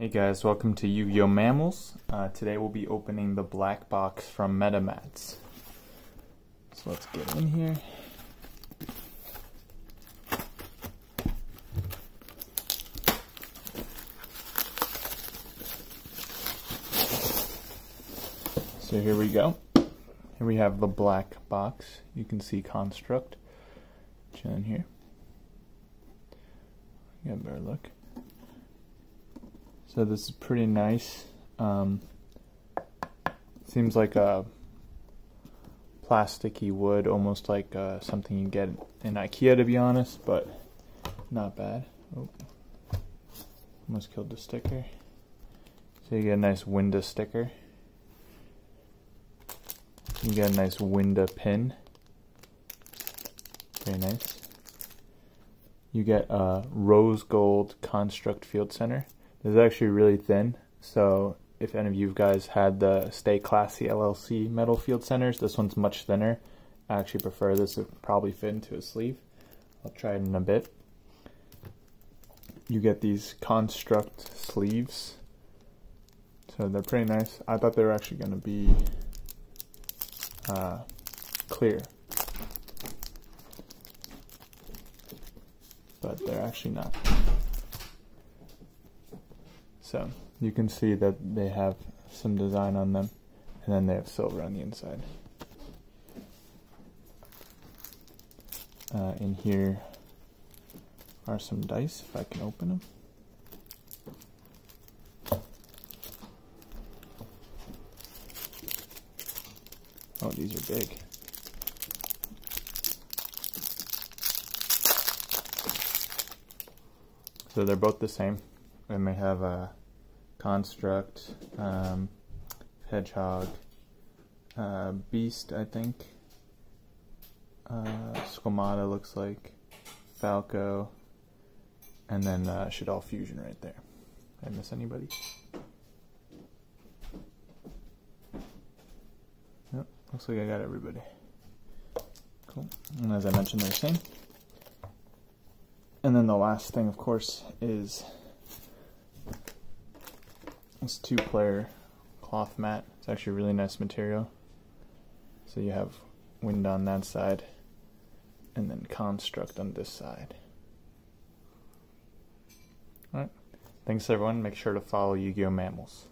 Hey guys, welcome to Yu-Gi-Oh! Maammals. Uh, today we'll be opening the black box from MetaMats. So let's get in here. So here we go. Here we have the black box. You can see Construct chilling here. Get a better look. So this is pretty nice. Um, seems like a plasticky wood, almost like uh, something you get in IKEA to be honest, but not bad. Oh, almost killed the sticker. So you get a nice Winda sticker. You get a nice Winda pin. Very nice. You get a rose gold construct field center. This is actually really thin, so if any of you guys had the Stay Classy LLC metal field centers, this one's much thinner. I actually prefer this, it probably fit into a sleeve. I'll try it in a bit. You get these construct sleeves. So they're pretty nice. I thought they were actually going to be uh, clear. But they're actually not. So you can see that they have some design on them and then they have silver on the inside. Uh, in here are some dice, if I can open them. Oh, these are big. So they're both the same. And they have a construct, um, hedgehog, uh, beast, I think. Uh, Squamata looks like, Falco, and then uh, Shaddoll Fusion right there. Did I miss anybody? Yep, looks like I got everybody. Cool. And as I mentioned, they're the same. And then the last thing, of course, is this two-player cloth mat. It's actually a really nice material. So you have Winda on that side, and then construct on this side. Alright, thanks everyone. Make sure to follow Yu-Gi-Oh! Maammals.